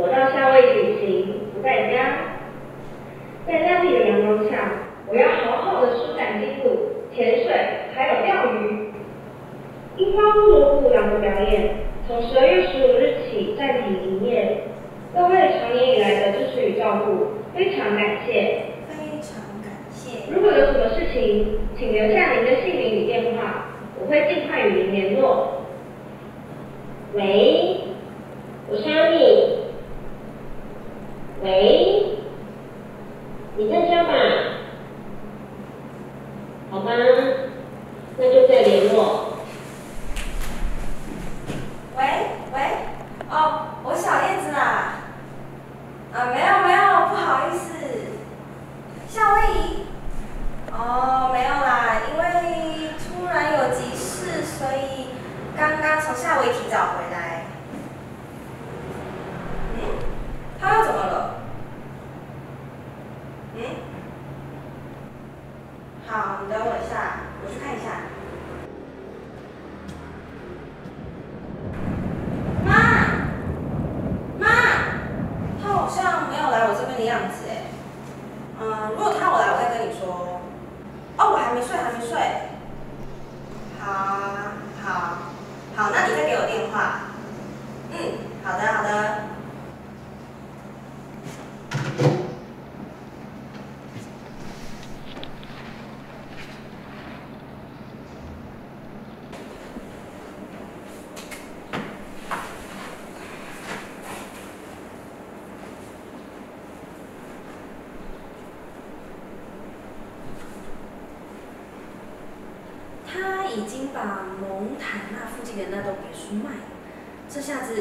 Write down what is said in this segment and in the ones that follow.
我到夏威夷旅行，不在家，在家里的阳光下，我要好好的舒展筋骨、潜水，还有钓鱼。樱花乌鲁舞两个表演从十二月十五日起暂停营业。各位长年以来的支持与照顾，非常感谢。非常感谢。如果有什么事情，请留下您的姓名与电话，我会尽快与您联络。喂。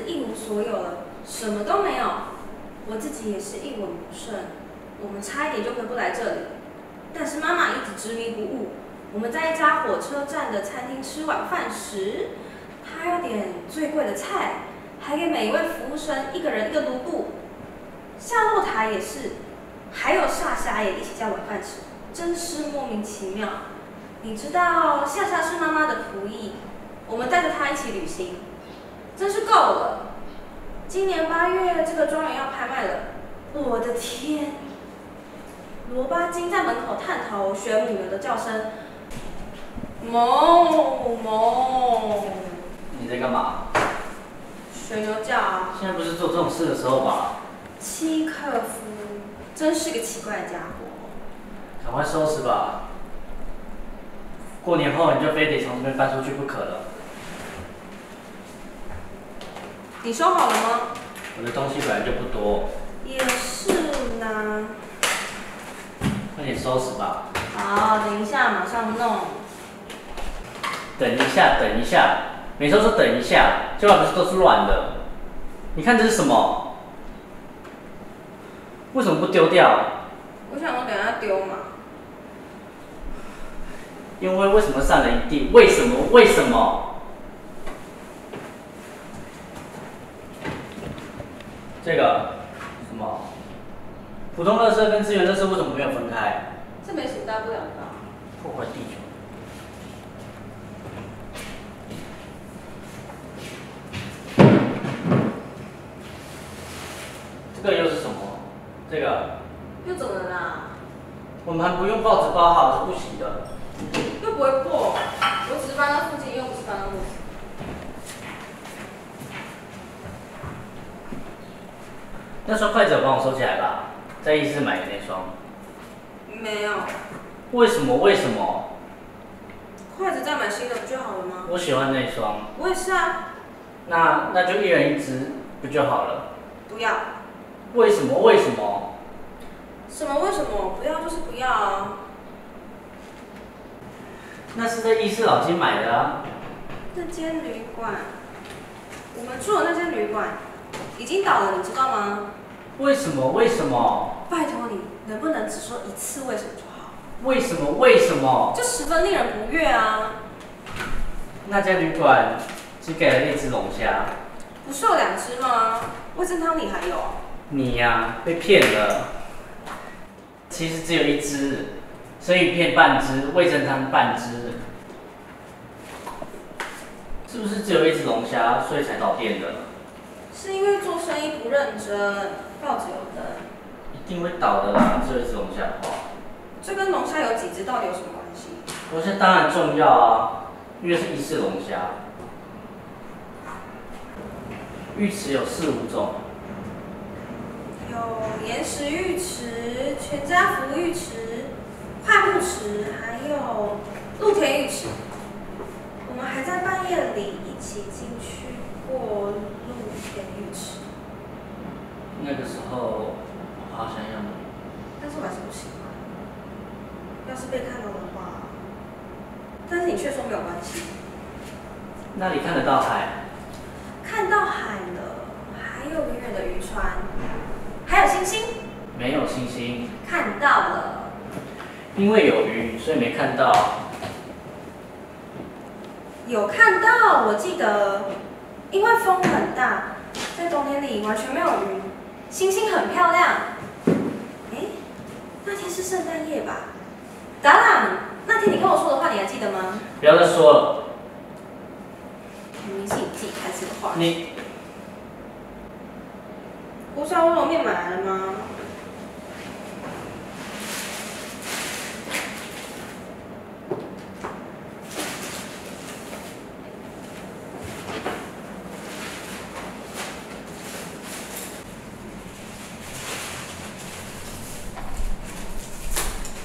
一无所有了，什么都没有。我自己也是一文不剩，我们差一点就回不来这里。但是妈妈一直执迷不悟。我们在一家火车站的餐厅吃晚饭时，她要点最贵的菜，还给每一位服务生一个人一个卢布。夏洛塔也是，还有夏夏也一起叫晚饭吃，真是莫名其妙。你知道夏夏是妈妈的仆役，我们带着她一起旅行，真是够了。今年八月这个庄园要拍卖了，我的天！罗巴金在门口探头学母牛的叫声，哞哞，你在干嘛？学牛叫啊。现在不是做这种事的时候吧？契克夫真是个奇怪的家伙。赶快收拾吧。过年后你就非得从这边搬出去不可了。你收好了吗？我的东西本来就不多，也是呢。快点收拾吧。好，等一下马上弄。等一下，等一下，每次都说等一下，结果不是都是乱的。你看这是什么？为什么不丢掉？我想我等下丢嘛。因为为什么散了一地？为什么？为什么？这个什么？普通垃圾跟资源垃圾为什么没有分开？这没什么大不了的吧？破坏地球。这个又是什么？这个又怎么了？我们还不用报纸包好是不行的。又不会破，我只是搬到附近，又不是搬到木子。那双筷子有帮我收起来吧，在意式买的那双。没有，为什么？为什么？筷子再买新的不就好了吗？我喜欢那双。我也是啊。那那就一人一只不就好了？不要。为什么？为什么？什么为什么？不要就是不要啊。那是在意式老街买的啊。那间旅馆，我们住的那间旅馆已经倒了，你知道吗？为什么？为什么？拜托你，能不能只说一次为什么就好？为什么？为什么？就十分令人不悦啊！那家旅馆只给了一只龙虾，不是有两只吗？味噌汤里还有。你呀、被骗了。其实只有一只，生鱼片半只，味噌汤半只。是不是只有一只龙虾，所以才倒店的？是因为做生意不认真，报纸有登。一定会倒的啦，只有一只龙虾话。这跟龙虾有几只到底有什么关系？龙虾当然重要啊，因为是意式龙虾。浴池有四五种，有岩石浴池、全家福浴池、快木池，还有露天浴池。我们还在半夜里一起进去过露天浴池，那个时候我好想要你。但是我还是不喜欢。要是被看到的话，但是你却说没有关系。那里看得到海，看到海了，还有远远的渔船，还有星星，没有星星，看到了。因为有鱼，所以没看到。有看到，我记得，因为风很大，在冬天里完全没有云，星星很漂亮。哎，那天是圣诞夜吧？达朗，那天你跟我说的话，你还记得吗？不要再说了，明明是你自己开始的话。你锅烧乌龙面买来了吗？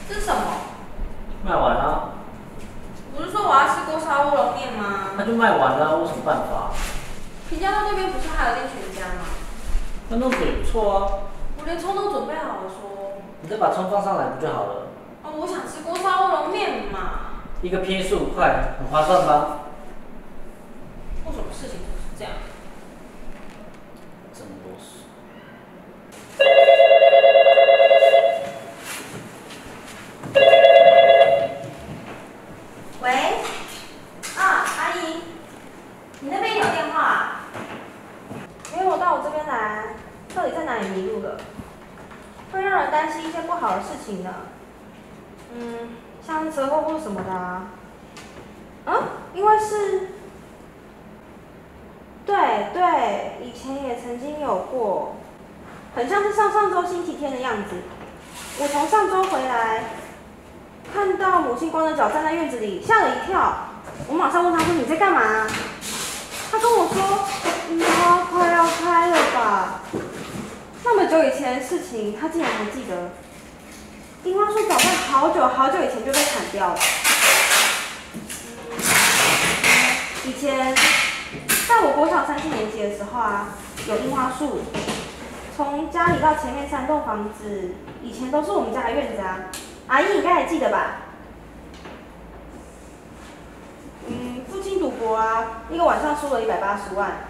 这是什么？卖完了，不是说我要吃锅烧乌龙面吗？那就卖完了，我有什么办法？平江道那边不是还有店全家吗？那弄水不错啊，我连葱都准备好了说。你再把葱放上来不就好了？哦，我想吃锅烧乌龙面嘛。一个便宜十五块，很划算吧？做什么事情都是这样。真啰嗦。喂，啊，阿姨，你那边有电话、啊？因为我到我这边来，到底在哪里迷路了？会让人担心一些不好的事情呢。嗯，像车祸或什么的啊。嗯，因为是，对对，以前也曾经有过，很像是上上周星期天的样子。我从上周回来，看到母亲光着脚站在院子里，吓了一跳。我马上问他说：“你在干嘛？”他跟我说：“樱花快要开了吧？”那么久以前的事情，他竟然还记得。樱花树早在好久好久以前就被砍掉了。以前，在我国小三四年级的时候啊，有樱花树，从家里到前面三栋房子，以前都是我们家的院子啊。阿姨应该还记得吧？嗯，父亲赌博啊，一个晚上输了一百八十万，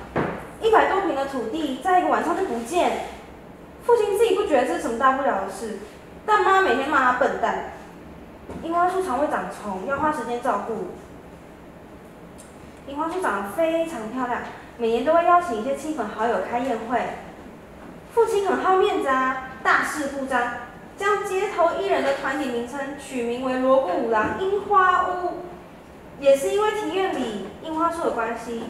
一百多平的土地，在一个晚上就不见。父亲自己不觉得这是什么大不了的事，但妈每天骂他笨蛋。樱花树常会长虫，要花时间照顾。樱花树长得非常漂亮，每年都会邀请一些亲朋好友开宴会。父亲很好面子啊，大事不张，将街头艺人的团体名称取名为锣鼓五郎樱花屋，也是因为庭院里樱花树的关系。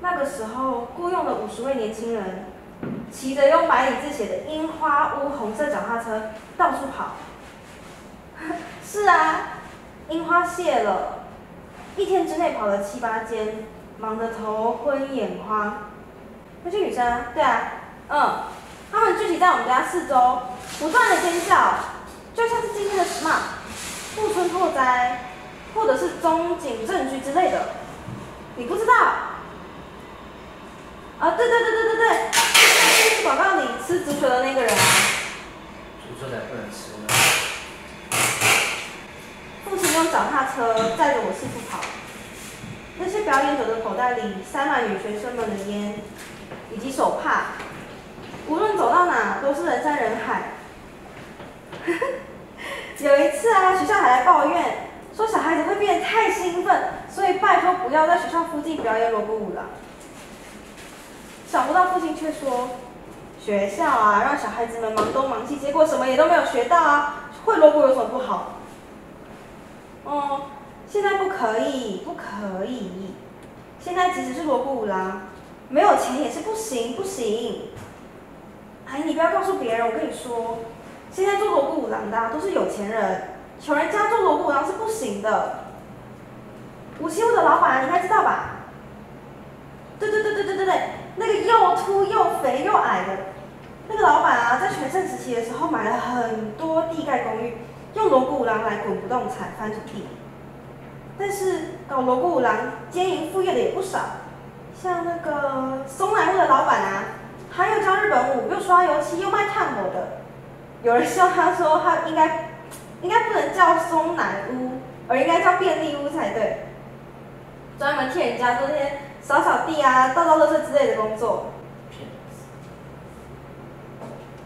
那个时候雇佣了五十位年轻人，骑着用白底字写的“樱花屋”红色脚踏车到处跑。是啊，樱花谢了，一天之内跑了七八间，忙得头昏眼花。那些女生啊，对啊，嗯，她们聚集在我们家四周，不断的尖叫，就像是今天的 SMART、富村拓哉，或者是中景证据之类的。你不知道？啊，对对对对对对，广告里吃足球的那个人啊。足球才不能吃呢。父亲用脚踏车载着我四处跑，那些表演者的口袋里塞满女学生们的烟以及手帕，无论走到哪都是人山人海。有一次啊，学校还来抱怨，说小孩子会变得太兴奋，所以拜托不要在学校附近表演萝卜舞了。想不到父亲却说，学校啊让小孩子们忙东忙西，结果什么也都没有学到啊，会萝卜有什么不好？哦，现在不可以，不可以。现在即使是萝卜五郎，没有钱也是不行，不行。哎，你不要告诉别人，我跟你说，现在做萝卜五郎的、啊、都是有钱人，穷人家做萝卜五郎是不行的。五七屋的老板你应该知道吧？对对对对对对对，那个又秃又肥又矮的，那个老板啊，在全盛时期的时候买了很多地盖公寓，用锣鼓郎来滚不动产翻土地。但是搞锣鼓郎兼营副业的也不少，像那个松南屋的老板啊，他又教日本舞，又刷油漆，又卖炭火的。有人笑他说他应该应该不能叫松南屋，而应该叫便利屋才对，专门替人家做那些扫扫地啊、倒倒垃圾之类的工作。骗子。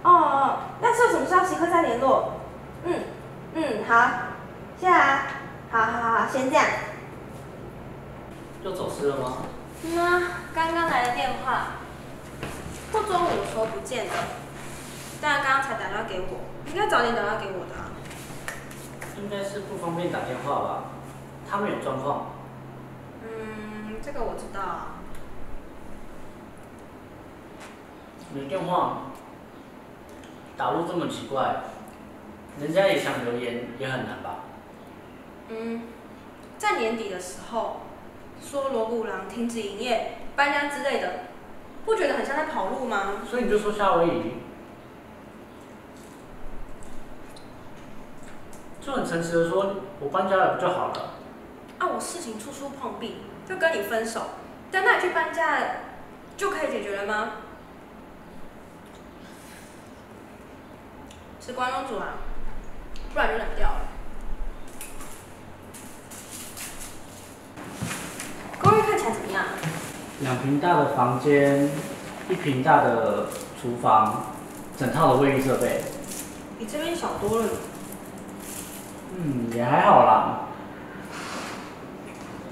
哦哦，要是有什么消息会再联络。嗯嗯，好，谢谢啊。好好好，先这样。又走失了吗？嗯啊，刚刚来的电话，过中午的时候不见了，但刚刚才打电话给我，应该早点打电话给我的啊。应该是不方便打电话吧？他们有状况。嗯，这个我知道啊。你的电话打入这么奇怪，人家也想留言也很难吧？嗯，在年底的时候，说锣鼓郎停止营业、搬家之类的，不觉得很像在跑路吗？所以你就说夏威夷，就很诚实的说，我搬家了不就好了？啊，我事情处处碰壁，就跟你分手，但那你去搬家就可以解决了吗？吃关东煮啊，不然就冷掉了。公寓看起来怎么样？两平大的房间，一平大的厨房，整套的卫浴设备，比这边小多了。嗯，也还好啦。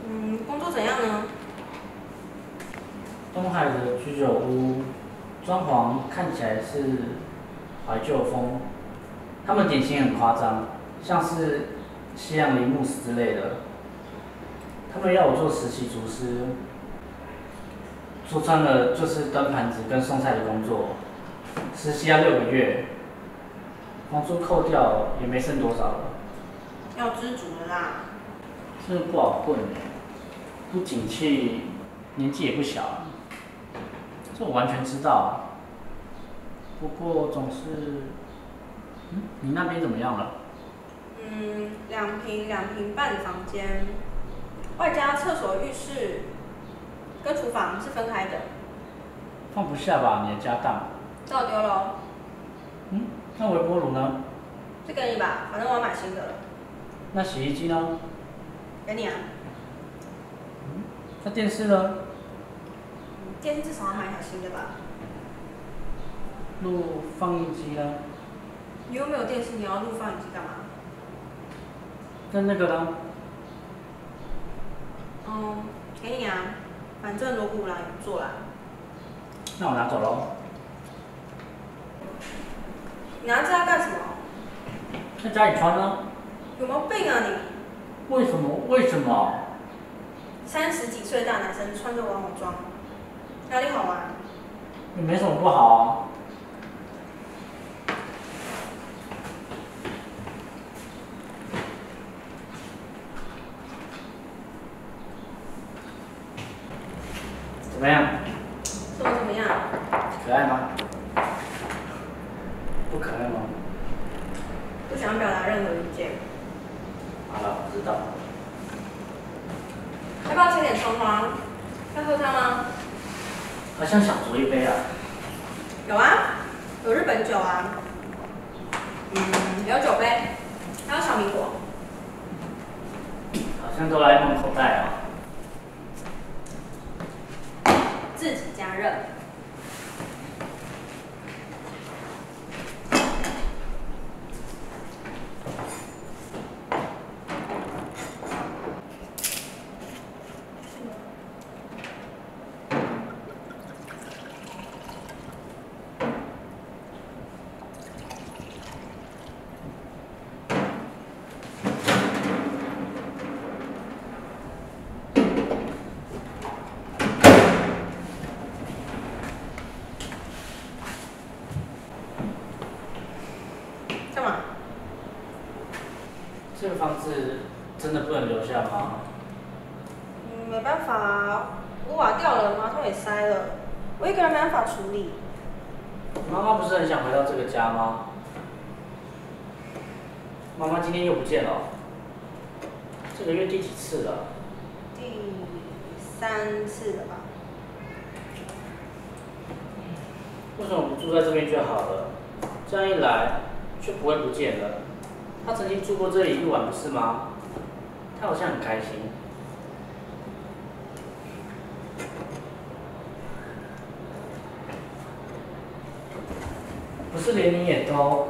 嗯，工作怎样呢？东海的居酒屋，装潢看起来是怀旧风，他们典型很夸张，像是西洋梨慕斯之类的。他们要我做实习厨师，说穿了就是端盘子跟送菜的工作，实习要六个月，房租扣掉也没剩多少了，要知足了啦。真的不好混哎，不景气，年纪也不小，这我完全知道。不过总是，嗯，你那边怎么样了？嗯，两平两平半的房间，外加厕所、浴室跟厨房是分开的，放不下吧，你的家当。照丢了。嗯，那微波炉呢？这给你吧，反正我要买新的了。那洗衣机呢？给你啊。那电视呢？电视至少要买一台新的吧。录放映机呢？你又没有电视，你要录放映机干嘛？那那个呢？嗯，给你啊，反正锣鼓郎也不做啦。那我拿走喽。你拿这要干什么？在家里穿呢？有毛病啊你？为什么？为什么？三十几岁的大男生穿着玩偶装，哪里好玩？也没什么不好啊。怎么样？说我怎么样？可爱吗？不可爱吗？不想表达任何意见。好了，我知道。要不要切点葱花？要喝汤吗？好像想酌一杯啊。有啊，有日本酒啊。嗯，有酒杯，还有小米果。好像都来弄口袋啊。热。个房子真的不能留下吗？嗯，没办法啊，屋瓦掉了，马桶也塞了，我一个人没办法处理。妈妈不是很想回到这个家吗？妈妈今天又不见了，这个月第几次了？第三次了吧？为什么不住在这边就好了？这样一来就不会不见了。他曾经住过这里一晚，不是吗？他好像很开心。不是连你也都？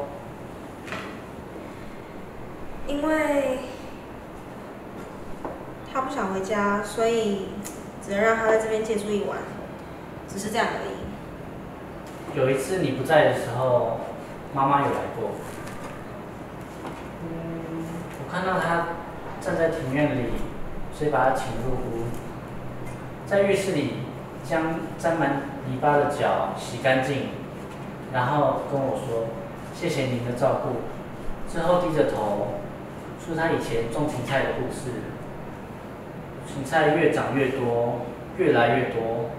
因为他不想回家，所以只能让他在这边借住一晚，只是这样而已。有一次你不在的时候，妈妈有来过。看到他站在庭院里，所以把他请入屋，在浴室里将沾满泥巴的脚洗干净，然后跟我说：“谢谢您的照顾。”之后低着头说他以前种芹菜的故事。芹菜越长越多，越来越多，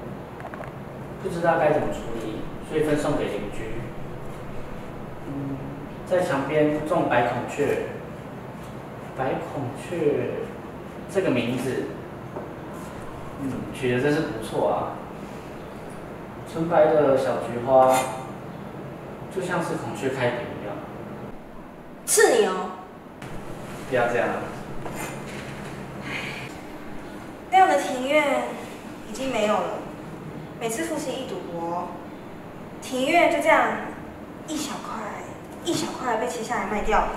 不知道该怎么处理。所以分送给邻居。嗯，在墙边种白孔雀。白孔雀这个名字，嗯，取得真是不错啊。纯白的小菊花，就像是孔雀开屏一样。是你哦。不要这样。那样的庭院已经没有了。每次父亲一赌博。庭院就这样一小块一小块被切下来卖掉了。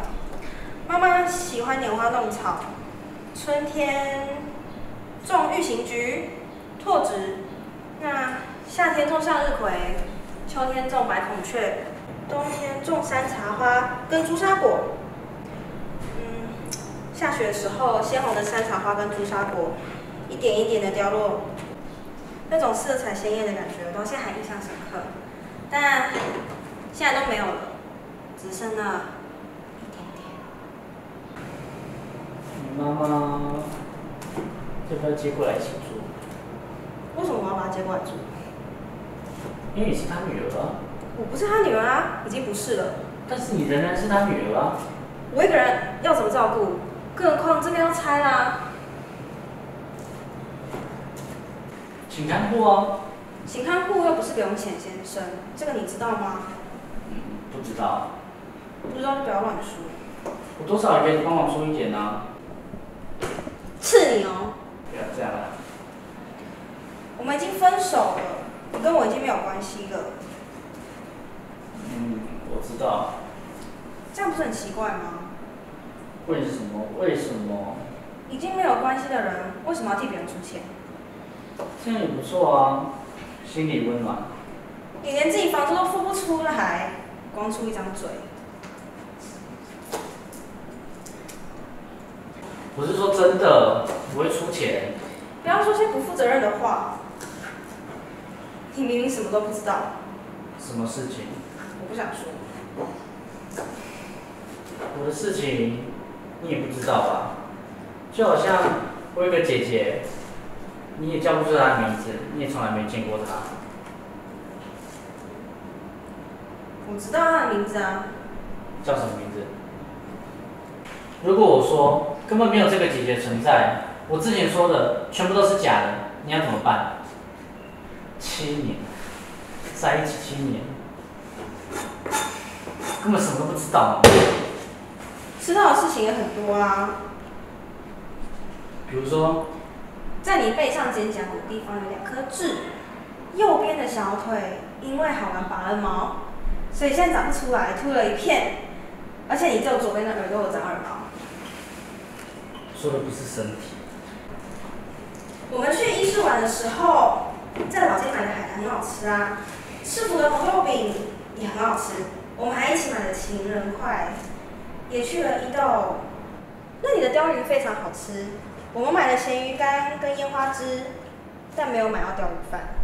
妈妈喜欢拈花弄草，春天种玉形菊、拓殖，那夏天种向日葵，秋天种白孔雀，冬天种山茶花跟朱砂果。嗯，下雪的时候，鲜红的山茶花跟朱砂果一点一点的掉落，那种色彩鲜艳的感觉，到现在还印象深刻。但现在都没有了，只剩那一点点。你妈妈要不要接过来一起住？为什么我要把她接过来住？因为你是她女儿啊。我不是她女儿啊，已经不是了。但是你仍然是她女儿啊。我一个人要怎么照顾？更何况这边要拆啦。请看护啊。请看护又不是刘浅先生，这个你知道吗？嗯，不知道。不知道就不要乱说。我多少也可以帮忙说一点啊。是你哦。不要这样啊。我们已经分手了，你跟我已经没有关系了。嗯，我知道。这样不是很奇怪吗？为什么？为什么？已经没有关系的人，为什么要替别人出钱？这样也不错啊。心里温暖。你连自己房租都付不出来，光出一张嘴。我是说真的，不会出钱。不要说些不负责任的话。你明明什么都不知道。什么事情？我不想说。我的事情你也不知道吧？就好像我有个姐姐。你也叫不出她的名字，你也从来没见过她。我知道她的名字啊。叫什么名字？如果我说根本没有这个姐姐存在，我之前说的全部都是假的，你要怎么办？七年，在一起七年，根本什么都不知道。知道的事情也很多啊。比如说。在你背上肩胛骨地方有两颗痣，右边的小腿因为好玩拔了毛，所以现在长不出来，秃了一片。而且你只有左边的耳朵有长耳毛。说的不是身体。我们去伊势玩的时候，在老街买的海苔很好吃啊，赤福的红豆饼也很好吃。我们还一起买了情人块，也去了伊豆，那里的鲷鱼非常好吃。我们买了咸鱼干跟烟花汁，但没有买到鲷鱼饭。